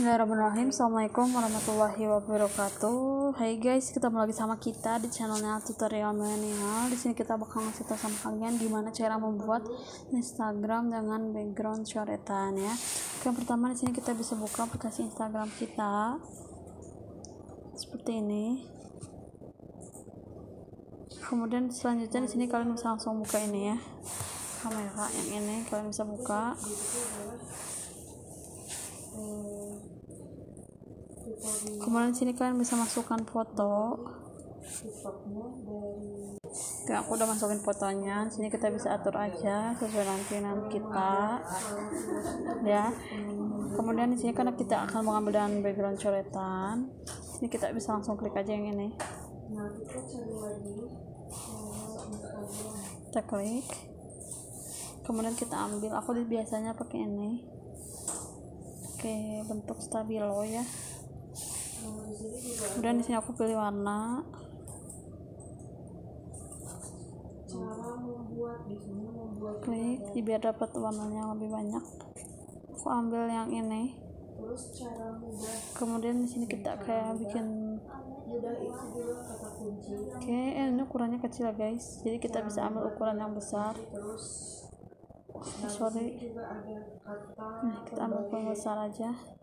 Bismillahirrahmanirrahim. Assalamualaikum warahmatullahi wabarakatuh. Hai guys ketemu lagi sama kita di channelnya tutorial milenial di sini kita bakal ngasih tahu sama kalian gimana cara membuat Instagram dengan background coretan ya. Yang pertama di sini kita bisa buka aplikasi Instagram kita. Seperti ini. Kemudian selanjutnya di sini kalian bisa langsung buka ini ya. Kamera yang ini kalian bisa buka kemudian sini kalian bisa masukkan foto Oke, aku udah masukin fotonya. Sini kita bisa atur aja sesuai nantian kita. Ya. Kemudian di sini karena kita akan mengambil dengan background coretan, sini kita bisa langsung klik aja yang ini. Kita klik. Kemudian kita ambil. Aku biasanya pakai ini. Oke, bentuk stabilo ya kemudian di sini aku pilih warna. Klik biar dapat warnanya lebih banyak. Aku ambil yang ini. Kemudian di sini kita kayak bikin oke okay, eh, ini ukurannya kecil ya guys. Jadi kita bisa ambil ukuran yang besar. Sorry. Nah, kita ambil ukuran besar aja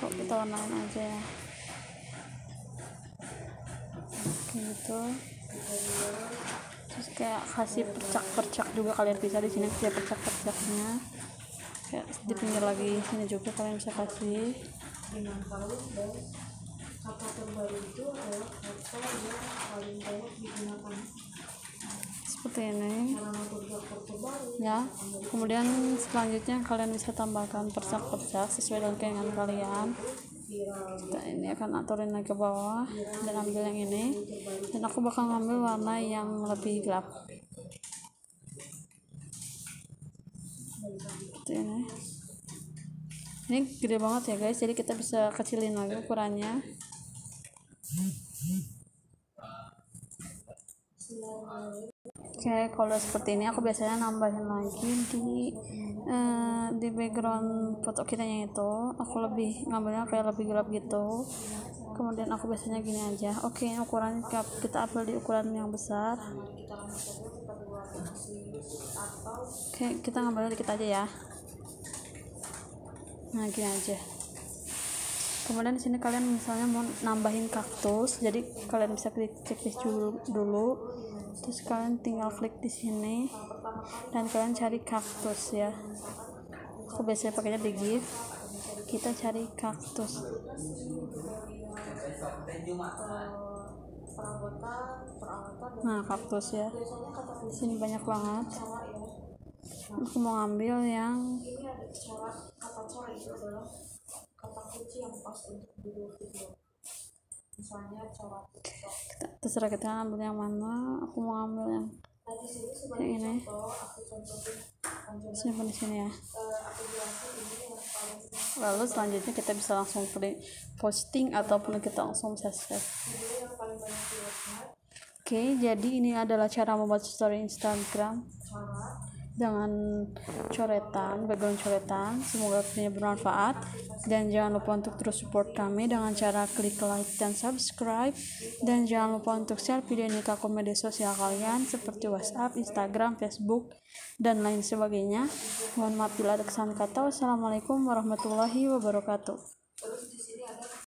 kok kita warnain aja ya? Gitu. Terus kayak kasih percak-percak juga kalian bisa di sini kayak percak-percaknya. Kayak di pinggir lagi sini juga kalian bisa kasih. kata terbaru itu adalah kata yang paling banyak digunakan seperti ini. Ya kemudian selanjutnya kalian bisa tambahkan percak-percak sesuai dengan keinginan kalian. Kita ini akan aturin lagi ke bawah dan ambil yang ini. Dan aku bakal ngambil warna yang lebih gelap. Seperti ini. Ini gede banget ya guys. Jadi kita bisa kecilin lagi ukurannya Oke, kalau seperti ini aku biasanya nambahin lagi di uh, di background foto kita itu. Aku lebih ngambilnya kayak lebih gelap gitu. Kemudian aku biasanya gini aja. Oke, ukuran kita ambil di ukuran yang besar. Oke, kita ngambilnya dikit aja ya. Nah, gini aja kemudian di sini kalian misalnya mau nambahin kaktus jadi kalian bisa klik checklist dulu terus kalian tinggal klik di sini. Dan kalian cari kaktus ya. Aku biasanya pakainya di gift. Kita cari kaktus. Nah kaktus ya. Sini banyak banget. Aku mau ngambil yang misalnya kita, terserah kita ambil yang mana aku mau ambil yang nah, yang ini. simpan di sini ya. Lalu selanjutnya kita bisa langsung posting ataupun kita langsung save oke jadi ini adalah cara membuat story Instagram dengan coretan background coretan. Semoga videonya bermanfaat. Dan jangan lupa untuk terus support kami dengan cara klik like dan subscribe. Dan jangan lupa untuk share video ini ke media sosial kalian seperti WhatsApp, Instagram, Facebook dan lain sebagainya. Mohon maaf bila ada kesalahan kata. Wassalamualaikum warahmatullahi wabarakatuh